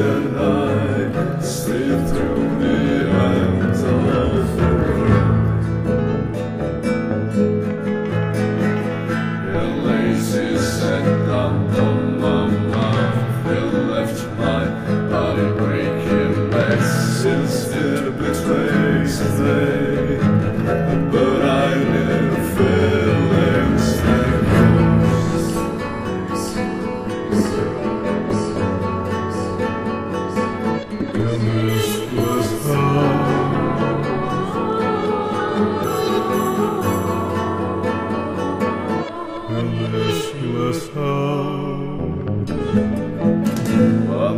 tonight, see through the hands of the wind. The lazy sat down on my mouth, they left my body breaking since it betrays.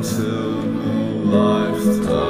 until new lifetime.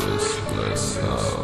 This bless us.